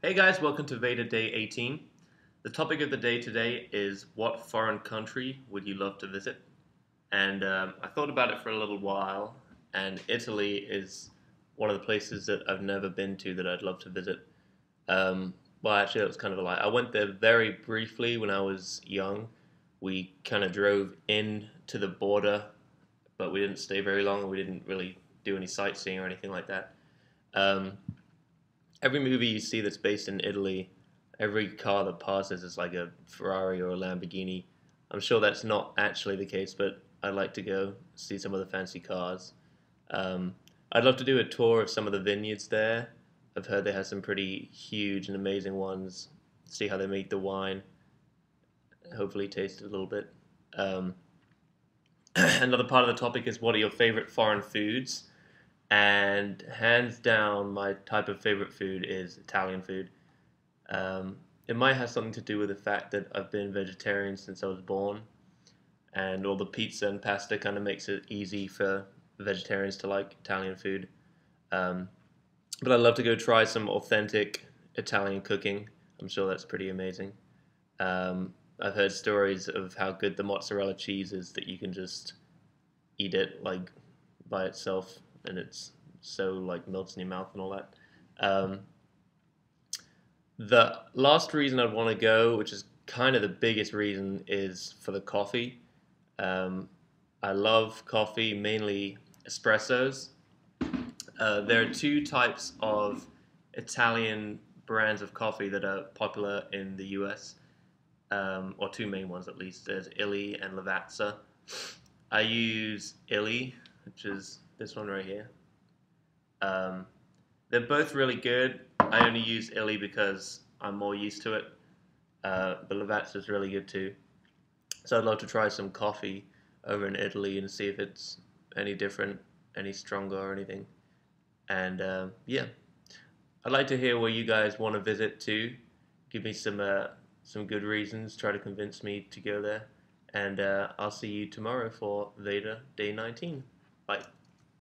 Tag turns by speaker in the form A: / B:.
A: Hey guys, welcome to Veda Day 18. The topic of the day today is what foreign country would you love to visit? And um, I thought about it for a little while, and Italy is one of the places that I've never been to that I'd love to visit. Um, well, actually, that was kind of a lie. I went there very briefly when I was young. We kind of drove in to the border, but we didn't stay very long. We didn't really do any sightseeing or anything like that. Um, every movie you see that's based in Italy, every car that passes is like a Ferrari or a Lamborghini. I'm sure that's not actually the case, but I'd like to go see some of the fancy cars. Um, I'd love to do a tour of some of the vineyards there. I've heard they have some pretty huge and amazing ones. See how they make the wine. Hopefully, taste it a little bit. Um, another part of the topic is what are your favorite foreign foods? And hands down, my type of favorite food is Italian food. Um, it might have something to do with the fact that I've been vegetarian since I was born, and all the pizza and pasta kind of makes it easy for vegetarians to like Italian food. Um, but I'd love to go try some authentic Italian cooking. I'm sure that's pretty amazing. Um, I've heard stories of how good the mozzarella cheese is that you can just eat it like by itself and it's so like melts in your mouth and all that. Um, the last reason I'd want to go, which is kind of the biggest reason, is for the coffee. Um, I love coffee, mainly espressos. Uh, there are two types of Italian brands of coffee that are popular in the US, um, or two main ones at least. There's Illy and Lavazza. I use Illy, which is this one right here. Um, they're both really good. I only use Illy because I'm more used to it. Uh, but Lavazza is really good too. So I'd love to try some coffee over in Italy and see if it's any different, any stronger or anything. And uh, yeah, I'd like to hear where you guys want to visit too. Give me some uh, some good reasons. Try to convince me to go there. And uh, I'll see you tomorrow for Veda Day 19. Bye.